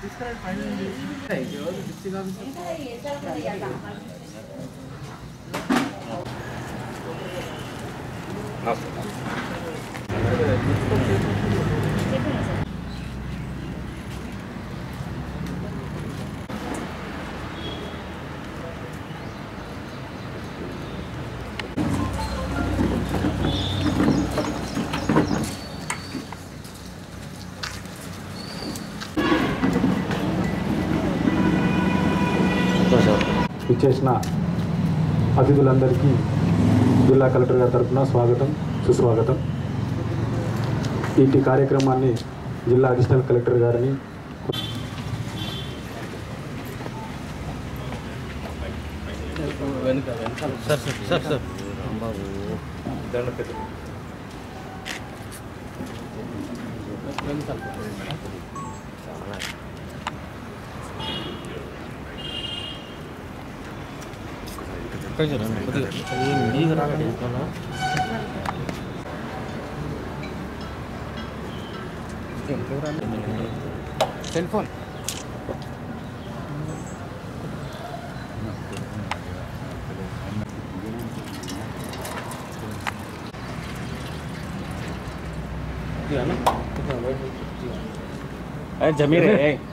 디스카를 받는 게 이겨 지금 나왔어. చేసిన అతిథులందరికీ జిల్లా కలెక్టర్ గారి తరఫున స్వాగతం సుస్వాగతం. ఇటు కార్యక్రమాన్ని జిల్లా అడిషనల్ కలెక్టర్ గారిని 깎아주는 어디 이 이익을 하게 되니까는 셀폰 Jamir, eh.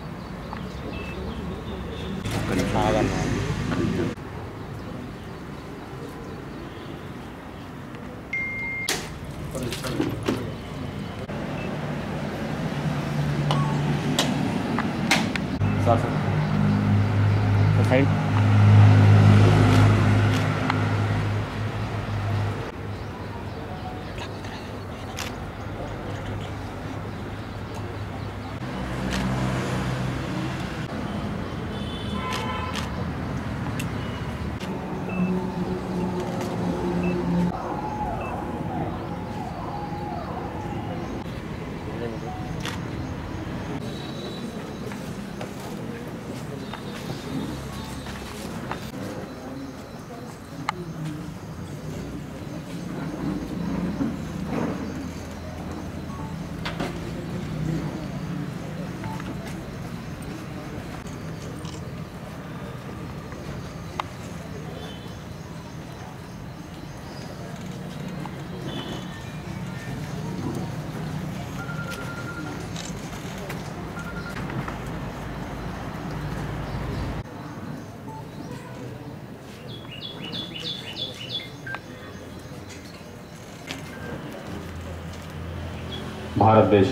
భారతదేశ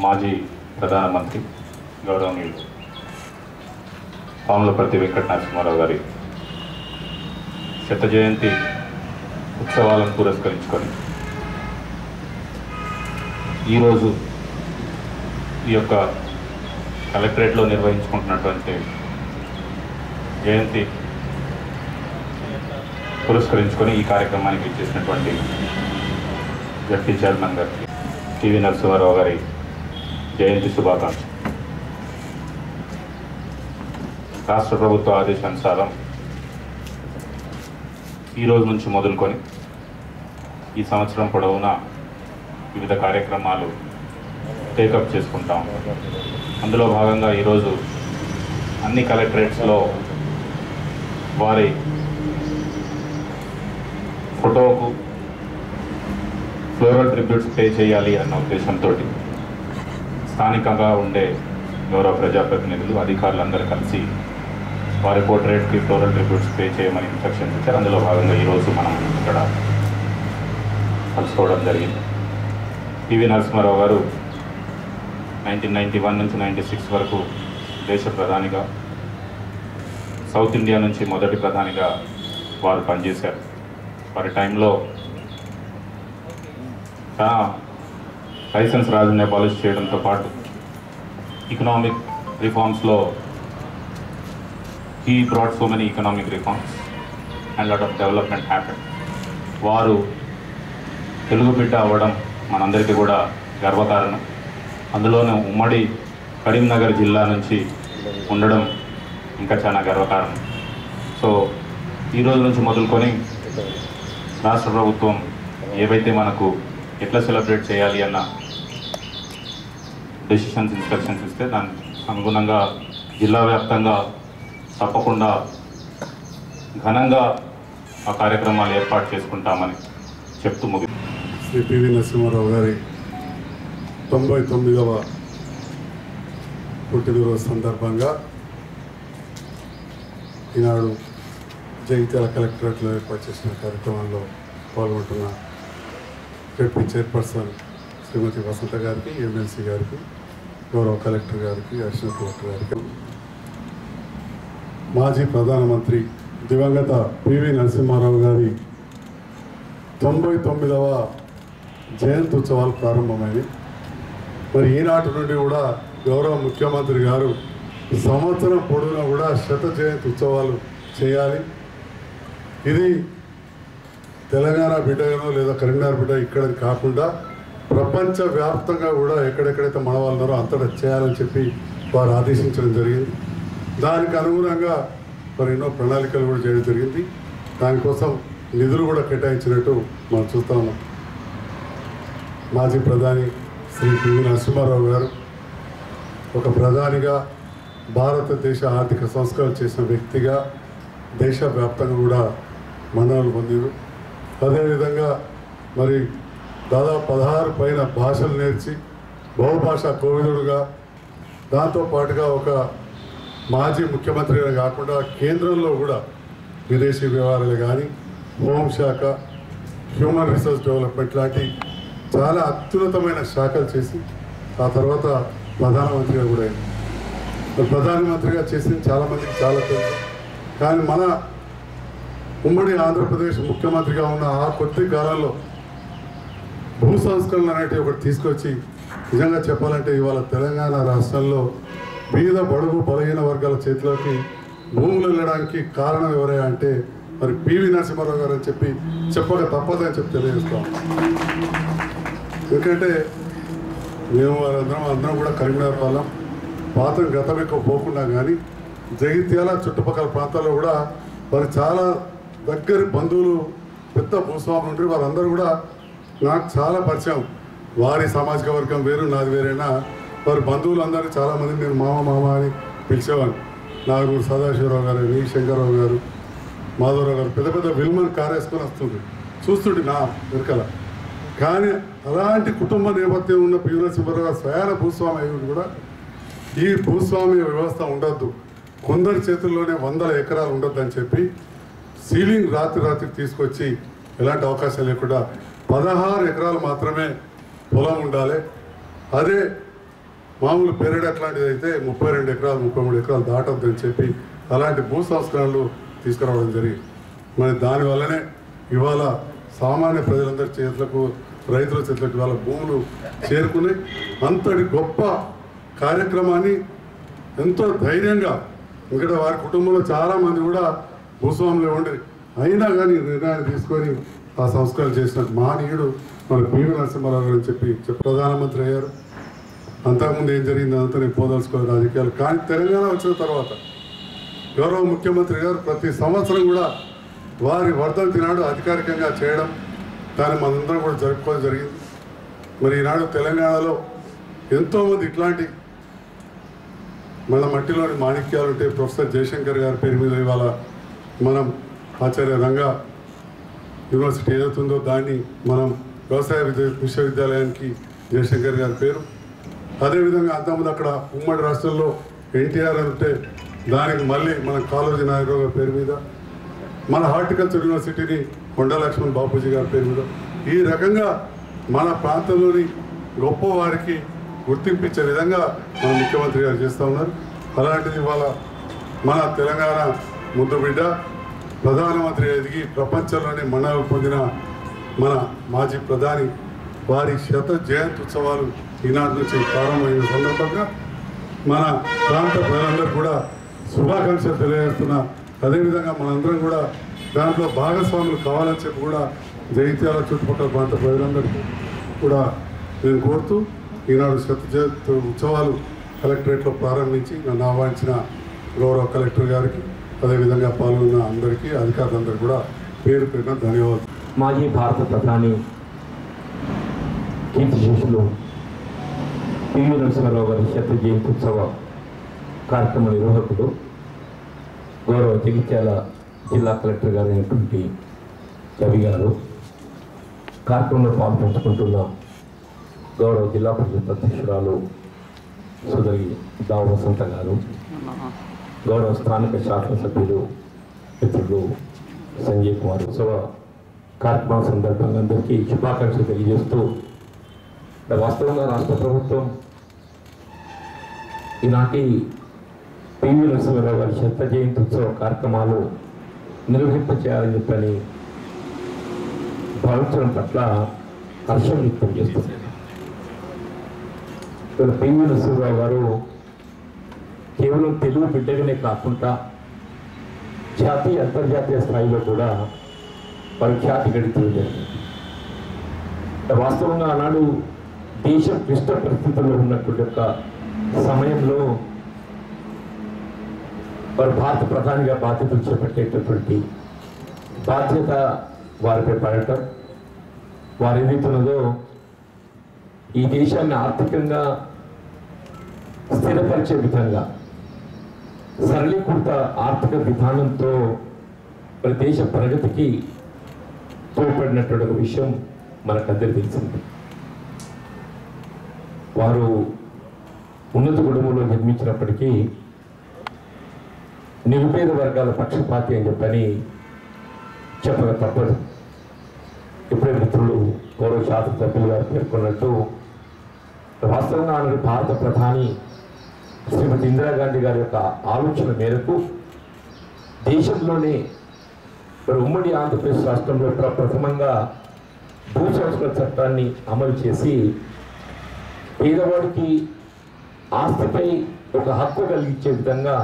మాజీ ప్రధానమంత్రి గౌరవనీయులు పాములపర్తి వెంకట నరసింహారావు గారి శత జయంతి ఉత్సవాలను పురస్కరించుకొని ఈరోజు ఈ యొక్క కలెక్టరేట్లో నిర్వహించుకుంటున్నటువంటి జయంతి పురస్కరించుకొని ఈ కార్యక్రమానికి ఇచ్చేసినటువంటి జడ్పీ చైర్మన్ గారికి టీవీ నరసింహారావు గారి జయంతి శుభాకాంక్షలు. రాష్ట్ర ప్రభుత్వ ఆదేశానుసారం ఈ రోజు నుంచి మొదలుకొని ఈ సంవత్సరం పొడవునా వివిధ కార్యక్రమాలు టేకప్ చేసుకుంటాం. అందులో భాగంగా ఈరోజు అన్ని కలెక్టరేట్స్లో వారి ఫోటోకు ఫ్లోరల్ ట్రిబ్యూట్స్ పే చేయాలి అన్న ఉద్దేశంతో స్థానికంగా ఉండే గౌరవ ప్రజాప్రతినిధులు అధికారులందరూ కలిసి వారి పోర్ట్రేట్కి ఫ్లోరల్ ట్రిబ్యూట్స్ పే చేయమని ఇన్స్ట్రక్షన్స్ ఇచ్చారు. అందులో భాగంగా ఈరోజు మనం ఇక్కడ కలుసుకోవడం జరిగింది. PV Narasimha Rao garu nineteen ninety one నుంచి నైంటీ సిక్స్ వరకు దేశ ప్రధానిగా సౌత్ ఇండియా నుంచి మొదటి ప్రధానిగా వారు పనిచేశారు. వారి టైంలో లైసెన్స్ రాజుని అబాలిష్ చేయడంతో పాటు economic రిఫార్మ్స్లో he brought so many economic reforms and lot of development happen వారు తెలుగు బిడ్డ అవ్వడం మనందరికీ కూడా గర్వకారణం. అందులోనే ఉమ్మడి కరీంనగర్ జిల్లా నుంచి ఉండడం ఇంకా చాలా గర్వకారణం. సో ఈ రోజు నుంచి మొదలుకొని రాష్ట్ర ప్రభుత్వం ఏవైతే మనకు ఎట్లా సెలబ్రేట్ చేయాలి అన్న డెసిషన్స్ ఇన్స్ట్రక్షన్స్ ఇస్తే దానికి అనుగుణంగా జిల్లా వ్యాప్తంగా తప్పకుండా ఘనంగా ఆ కార్యక్రమాలు ఏర్పాటు చేసుకుంటామని చెప్తూ ముగి శ్రీ పివి నరసింహారావు గారి తొంభై తొమ్మిదవ పుట్టినరోజు సందర్భంగా ఈనాడు జగిత్యాల కలెక్టరేట్లో ఏర్పాటు చేసిన కార్యక్రమంలో పాల్గొంటున్న జడ్పీ చైర్పర్సన్ శ్రీమతి వసంత గారికి ఎమ్మెల్సీ గారికి గౌరవ కలెక్టర్ గారికి అడిషనల్ కలెక్టర్ గారికి మాజీ ప్రధానమంత్రి దివంగత పివి నరసింహారావు గారి తొంభై తొమ్మిదవ జయంతి ఉత్సవాలు ప్రారంభమైనవి. మరి ఈనాటి నుండి కూడా గౌరవ ముఖ్యమంత్రి గారు సంవత్సరం పొడవునా కూడా శత జయంతి ఉత్సవాలు చేయాలి. ఇది తెలంగాణ బిడ్డగానో లేదా కరీంనగర్ బిడ్డ ఇక్కడ కాకుండా ప్రపంచ వ్యాప్తంగా కూడా ఎక్కడెక్కడైతే మన వాళ్ళు ఉన్నారో అంతటా చేయాలని చెప్పి వారు ఆదేశించడం జరిగింది. దానికి అనుగుణంగా మరి ఎన్నో ప్రణాళికలు కూడా చేయడం జరిగింది. దానికోసం నిధులు కూడా కేటాయించినట్టు మనం చూస్తా ఉన్నాం. మాజీ ప్రధాని శ్రీ పివి నరసింహారావు గారు ఒక ప్రధానిగా భారతదేశ ఆర్థిక సంస్కరణ చేసిన వ్యక్తిగా దేశవ్యాప్తంగా కూడా మన్ననలు పొందారు. అదేవిధంగా మరి దాదాపు పదహారు పైన భాషలు నేర్చి బహుభాషా కోవిదుడుగా దాంతో పాటుగా ఒక మాజీ ముఖ్యమంత్రిగా కాకుండా కేంద్రంలో కూడా విదేశీ వ్యవహారాలు కానీ హోంశాఖ హ్యూమన్ రిసోర్స్ డెవలప్మెంట్ లాంటి చాలా అత్యున్నతమైన శాఖలు చేసి ఆ తర్వాత ప్రధానమంత్రిగా కూడా అయింది ప్రధానమంత్రిగా చేసింది చాలామందికి చాలా తెలుసు. కానీ మన ఉమ్మడి ఆంధ్రప్రదేశ్ ముఖ్యమంత్రిగా ఉన్న ఆ కొద్ది కాలంలో భూ సంస్కరణలు అనేటివి ఒకటి తీసుకొచ్చి నిజంగా చెప్పాలంటే ఇవాళ తెలంగాణ రాష్ట్రంలో బీద బడుగు బలహీన వర్గాల చేతిలోకి భూములు వెళ్ళడానికి కారణం ఎవరే అంటే మరి పివి నరసింహారావు గారు అని చెప్పి చెప్పక తప్పదని చెప్పి తెలియజేస్తాం ఎందుకంటే మేము వారందరం అందరం కూడా కరీంనగర్ వాళ్ళం. పాత గతం ఎక్కువ పోకుండా కానీ జగిత్యాల చుట్టుపక్కల ప్రాంతాల్లో కూడా మరి చాలా దగ్గరి బంధువులు పెద్ద భూస్వాములు ఉంటారు వారందరూ కూడా నాకు చాలా పరిచయం. వారి సామాజిక వర్గం వేరు నాది వేరైనా వారి బంధువులందరూ చాలామంది నేను మామ మామ అని పిలిచేవాడిని నాగూరు సదాశివరావు గారు వి. శంకరరావు గారు మాధవరావు గారు పెద్ద పెద్ద విల్మన్ కారేసుకొని వస్తుంది వస్తుండ్రు. చూస్తుంటే నా వెనకాల. కానీ అలాంటి కుటుంబ నేపథ్యం ఉన్న పివి నరసింహారావు స్వయాన భూస్వామి అయ్యి కూడా ఈ భూస్వామ్య వ్యవస్థ ఉండొద్దు. కొందరి చేతుల్లోనే వందల ఎకరాలు ఉండొద్దు అని చెప్పి సీలింగ్ రాత్రి రాత్రి తీసుకొచ్చి ఎలాంటి అవకాశం లేకుండా పదహారు ఎకరాలు మాత్రమే పొలం ఉండాలి. అదే మామూలు పెరడు అట్లాంటిది అయితే ముప్పై రెండు ఎకరాలు ముప్పై మూడు ఎకరాలు దాటద్దని చెప్పి అలాంటి భూ సంస్కరణలు తీసుకురావడం జరిగింది. మరి దానివల్లనే ఇవాళ సామాన్య ప్రజలందరి చేతులకు రైతుల చేతులకు ఇవాళ భూములు చేరుకున్నాయి. అంతటి గొప్ప కార్యక్రమాన్ని ఎంతో ధైర్యంగా ఇక్కడ వారి కుటుంబంలో చాలామంది కూడా భూస్వాములు ఉండి అయినా కానీ నిర్ణయాన్ని తీసుకొని ఆ సంస్కారం చేసిన మహనీయుడు మన పివి నరసింహారావు గారు అని చెప్పి చెప్పి ప్రధానమంత్రి అయ్యారు. అంతకుముందు ఏం జరిగింది అంతా నేను పోదలుచుకోవాలి రాజకీయాలు. కానీ తెలంగాణ వచ్చిన తర్వాత గౌరవ ముఖ్యమంత్రి గారు ప్రతి సంవత్సరం కూడా వారి వర్ధంతి నాడు అధికారికంగా చేయడం దాన్ని మనందరం కూడా జరుపుకోవడం జరిగింది. మరి ఈనాడు తెలంగాణలో ఎంతోమంది ఇట్లాంటి మన మట్టిలోని మాణిక్యాలు ఉంటే ప్రొఫెసర్ జయశంకర్ గారి పేరు మీద ఇవాళ మనం ఆచార్య యూనివర్సిటీ ఏదవుతుందో దాన్ని మనం వ్యవసాయ విద్య- విశ్వవిద్యాలయానికి జయశంకర్ గారి పేరు. అదేవిధంగా అంతకుముందు అక్కడ ఉమ్మడి రాష్ట్రంలో ఎన్టీఆర్ అంటే దానికి మళ్ళీ మన కాళోజీ నాయకరావు గారి పేరు మీద మన హార్టికల్చర్ యూనివర్సిటీని కొండలక్ష్మణ్ బాపూజీ గారి పేరు మీద ఈ రకంగా మన ప్రాంతంలోని గొప్ప వారికి గుర్తింపించే విధంగా మన ముఖ్యమంత్రి గారు చేస్తూ ఉన్నారు. అలాంటిది ఇవాళ మన తెలంగాణ ముందు బిడ్డ ప్రధానమంత్రి ఎదిగి ప్రపంచంలోనే మన్నలు పొందిన మన మాజీ ప్రధాని వారి శత జయంతి ఉత్సవాలు ఈనాటి నుంచి ప్రారంభమైన సందర్భంగా మన ప్రాంత ప్రజలందరూ కూడా శుభాకాంక్షలు తెలియజేస్తున్నా అదేవిధంగా మనందరం కూడా దాంట్లో భాగస్వాములు కావాలని చెప్పి కూడా జగిత్యాల చుట్టుపక్కల ప్రాంత ప్రజలందరికీ కూడా నేను కోరుతూ ఈనాడు శత జయంతి ఉత్సవాలు కలెక్టరేట్లో ప్రారంభించి నన్ను ఆహ్వానించిన గౌరవ కలెక్టర్ గారికి అదేవిధంగా పాల్గొన్న అందరికీ అధికారులందరూ కూడా పేరు పేరున ధన్యవాదాలు. మాజీ భారత ప్రధాని కీర్తి శిష్యులు పివి నరసింహారావు గారి శత జయంతి కార్యక్రమ నిర్వాహకుడు గౌరవ జగిత్యాల జిల్లా కలెక్టర్ గారు అయినటువంటి కవి గారు కార్యక్రమంలో పాల్పంచుకుంటున్న గౌరవ జిల్లా పరిషత్ అధ్యక్షురాలు సుదరి దావ వసంత గారు గౌరవ స్థానిక శాసనసభ్యులు మిత్రులు సంజయ్ కుమార్ ఉత్సవ కార్యక్రమం సందర్భంగా అందరికీ శుభాకాంక్షలు తెలియజేస్తూ వాస్తవంగా రాష్ట్ర ప్రభుత్వం ఈనాటి పివి నరసింహరావు గారి శత జయంతి ఉత్సవ కార్యక్రమాలు నిర్వహింప చేయాలని చెప్పని భావించడం పట్ల హర్షం వ్యక్తం చేస్తుంది. పివి నరసింహరావు గారు కేవలం తెలుగు బిడ్డగానే కాకుండా జాతీయ అంతర్జాతీయ స్థాయిలో కూడా వారు ఖ్యాతి గడిచింది వాస్తవంగా ఆనాడు దేశం క్లిష్ట పరిస్థితుల్లో ఉన్నటువంటి యొక్క సమయంలో వారు భారత ప్రధానిగా బాధ్యతలు చేపట్టేటటువంటి బాధ్యత వారిపై పడటం వారు ఏదైతున్నదో ఈ దేశాన్ని ఆర్థికంగా స్థిరపరిచే విధంగా సరళీకృత ఆర్థిక విధానంతో మరి దేశ ప్రగతికి తోడ్పడినటువంటి ఒక విషయం మనకందరికీ తెలిసింది. వారు ఉన్నత కుటుంబంలో జన్మించినప్పటికీ నిరుపేద వర్గాల పక్షపాతి అని చెప్పని చెప్పక తప్పదు. ఇప్పుడే మిత్రులు గౌరవ శాసనసభ్యులు గారు పేర్కొన్నట్టు వాస్తవంగా భారత ప్రధాని శ్రీమతి ఇందిరాగాంధీ గారి యొక్క ఆలోచన మేరకు దేశంలోనే మరి ఉమ్మడి ఆంధ్రప్రదేశ్ రాష్ట్రంలో ప్రప్రథమంగా భూ సంస్కరణ చట్టాన్ని అమలు చేసి పేదవాడికి ఆస్తిపై ఒక హక్కు కలిగించే విధంగా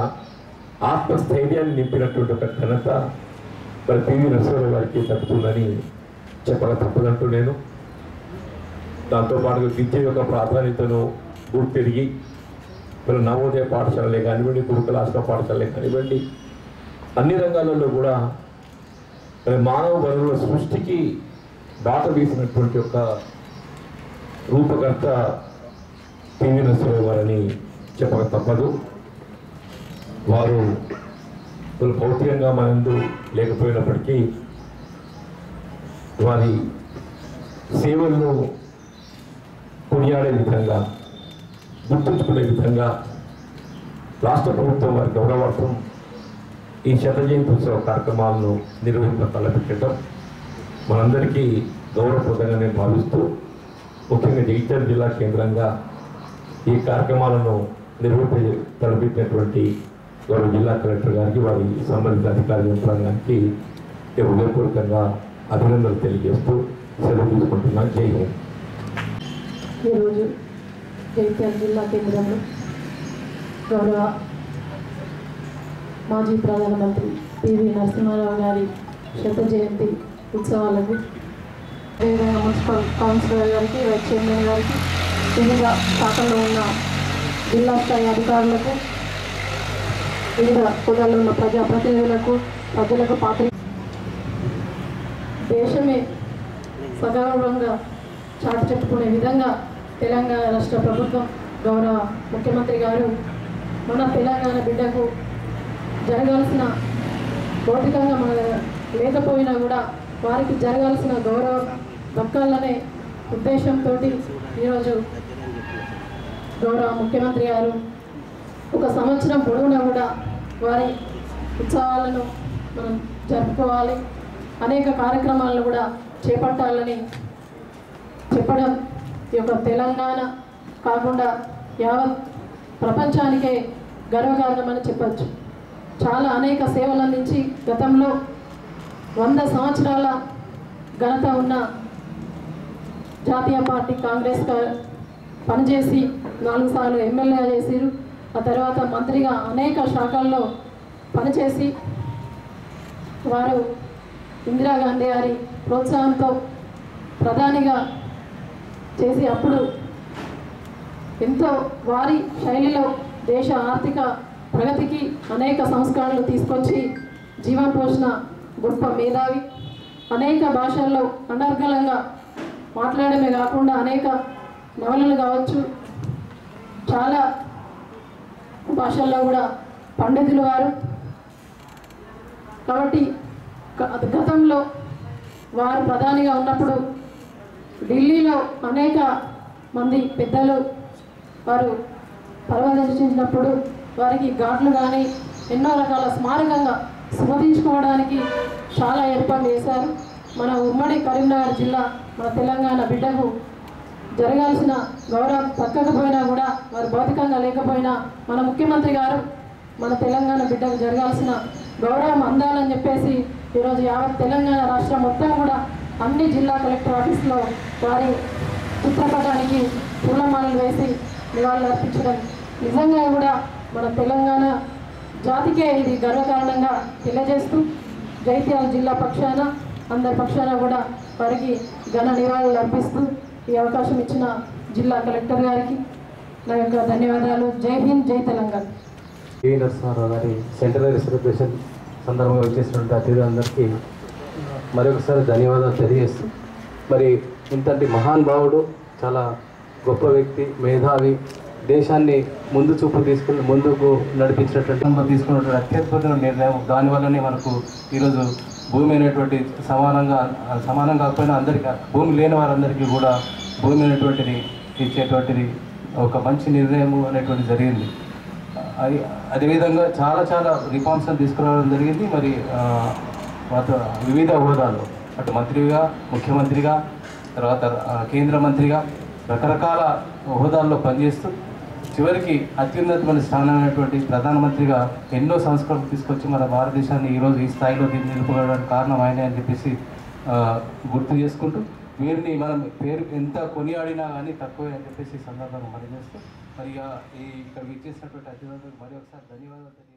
ఆత్మస్థైర్యాన్ని నింపినటువంటి ఒక ఘనత మరి పివి నరసింహరావు గారికి తగ్గుతుందని చెప్పక తప్పదంటూ నేను. దాంతోపాటుగా విద్య యొక్క ప్రాధాన్యతను గుర్తిరిగి మరి నవోదయ పాఠశాలలే కానివ్వండి గురుకుల పాఠశాలలే కానివ్వండి అన్ని రంగాలలో కూడా మరి మానవ వనరుల సృష్టికి బాట వేసినటువంటి ఒక రూపకర్త పివి నరసింహరావు చెప్పక తప్పదు. వారు వాళ్ళు భౌతికంగా మనందు లేకపోయినప్పటికీ వారి సేవలను కొనియాడే విధంగా గుర్తుంచుకునే విధంగా రాష్ట్ర ప్రభుత్వం వారి గౌరవార్థం ఈ శత జయంతి ఉత్సవ కార్యక్రమాలను నిర్వహింప తలపెట్టడం మనందరికీ గౌరవప్రదంగా నేను భావిస్తూ ముఖ్యంగా జగిత్యాల జిల్లా కేంద్రంగా ఈ కార్యక్రమాలను నిర్వహింప తలపెట్టినటువంటి గౌరవ జిల్లా కలెక్టర్ గారికి వారి సంబంధిత అధికారి యంత్రాంగానికి హృదయపూర్వకంగా అభినందనలు తెలియజేస్తూ సెలవు తీసుకుంటున్నాను జై హింద్. ఈరోజు జగిత్యాల జిల్లా కేంద్రంలో గౌరవ మాజీ ప్రధానమంత్రి పివి నరసింహారావు గారి శత జయంతి ఉత్సవాలకు మున్సిపల్ కౌన్సిలర్ గారికి వైస్ చైర్మన్ గారికి వివిధ శాఖల్లో ఉన్న జిల్లా స్థాయి అధికారులకు వివిధ హోదాల్లో ఉన్న ప్రజాప్రతినిధులకు ప్రజలకు పాత్ర దేశమే సగౌరవంగా చాటు చెప్పుకునే విధంగా తెలంగాణ రాష్ట్ర ప్రభుత్వం గౌరవ ముఖ్యమంత్రి గారు మన తెలంగాణ బిడ్డకు జరగాల్సిన భౌతికంగా మన లేకపోయినా కూడా వారికి జరగాల్సిన గౌరవం దక్కాలనే ఉద్దేశంతో ఈరోజు గౌరవ ముఖ్యమంత్రి గారు ఒక సంవత్సరం పొడవునా కూడా వారి ఉత్సవాలను మనం జరుపుకోవాలి. అనేక కార్యక్రమాలను కూడా చేపట్టాలని చెప్పడం ఈ యొక్క తెలంగాణ కాకుండా యావత్ ప్రపంచానికే గర్వకారణమని చెప్పచ్చు. చాలా అనేక సేవలు అందించి గతంలో వంద సంవత్సరాల ఘనత ఉన్న జాతీయ పార్టీ కాంగ్రెస్ పనిచేసి నాలుగు సార్లు ఎమ్మెల్యేగా చేసిరు ఆ తర్వాత మంత్రిగా అనేక శాఖల్లో పనిచేసి వారు ఇందిరాగాంధీ గారి ప్రోత్సాహంతో ప్రధానిగా చేసి అప్పుడు ఎంతో వారి శైలిలో దేశ ఆర్థిక ప్రగతికి అనేక సంస్కరణలు తీసుకొచ్చి జీవన పోషణ గొప్ప మేధావి. అనేక భాషల్లో అనర్గలంగా మాట్లాడమే కాకుండా అనేక నవలలు కావచ్చు చాలా భాషల్లో కూడా పండితులు వారు. కాబట్టి గ- గతంలో వారు ప్రధానిగా ఉన్నప్పుడు ఢిల్లీలో అనేక మంది పెద్దలు వారు పర్వదర్శించినప్పుడు వారికి ఘాట్లు కానీ ఎన్నో రకాల స్మారకంగా స్మరించుకోవడానికి చాలా ఏర్పాటు చేశారు. మన ఉమ్మడి కరీంనగర్ జిల్లా మన తెలంగాణ బిడ్డకు జరగాల్సిన గౌరవం తక్కకపోయినా కూడా వారు భౌతికంగా లేకపోయినా మన ముఖ్యమంత్రి గారు మన తెలంగాణ బిడ్డకు జరగాల్సిన గౌరవం అందాలని చెప్పేసి ఈరోజు యావత్ తెలంగాణ రాష్ట్రం మొత్తం కూడా అన్ని జిల్లా కలెక్టర్ ఆఫీస్లో వారి చిత్రపటానికి పూలమాలలు వేసి నివాళులు అర్పించడం నిజంగా కూడా మన తెలంగాణ జాతికే ఇది గర్వకారణంగా తెలియజేస్తూ జైత్యాల జిల్లా పక్షాన అందరి పక్షాన కూడా వారికి ఘన నివాళులు అర్పిస్తూ ఈ అవకాశం ఇచ్చిన జిల్లా కలెక్టర్ గారికి నా యొక్క ధన్యవాదాలు. జై హింద్ జై తెలంగాణ. ఏ నరసింహారావు గారి సెంట్రల్ సెలబ్రేషన్ సందర్భంగా వచ్చేసినటువంటి అతిథులందరికీ మరొకసారి ధన్యవాదాలు తెలియజేస్తూ మరి ఇంతటి మహానుభావుడు చాలా గొప్ప వ్యక్తి మేధావి దేశాన్ని ముందు చూపు తీసుకుని ముందుకు నడిపించినటువంటి తీసుకున్నటువంటి అత్యద్భుతమైన నిర్ణయం దానివల్లనే మనకు ఈరోజు భూమి అనేటువంటి సమానంగా సమానం కాకపోయినా అందరికీ భూమి లేని వారందరికీ కూడా భూమి అనేటువంటిది ఇచ్చేటువంటిది ఒక మంచి నిర్ణయం అనేటువంటి జరిగింది. అది అదేవిధంగా చాలా చాలా రిఫార్మ్స్ తీసుకురావడం జరిగింది. మరి తర్వాత వివిధ హోదాల్లో అటు మంత్రిగా ముఖ్యమంత్రిగా తర్వాత కేంద్ర మంత్రిగా రకరకాల హోదాల్లో పనిచేస్తూ చివరికి అత్యున్నతమైన స్థానమైనటువంటి ప్రధానమంత్రిగా ఎన్నో సంస్కరణలు తీసుకొచ్చి మన భారతదేశాన్ని ఈరోజు ఈ స్థాయిలో దీన్ని నిలుపుకోవడానికి కారణం ఆయనే అని చెప్పేసి గుర్తు చేసుకుంటూ వీరిని మనం పేరు ఎంత కొనియాడినా కానీ తక్కువే అని చెప్పేసి సందర్భంగా మనం చేస్తూ మరి ఈ ఇక్కడ విచ్చేసినటువంటి అతిథులకు మరి ఒకసారి ధన్యవాదాలు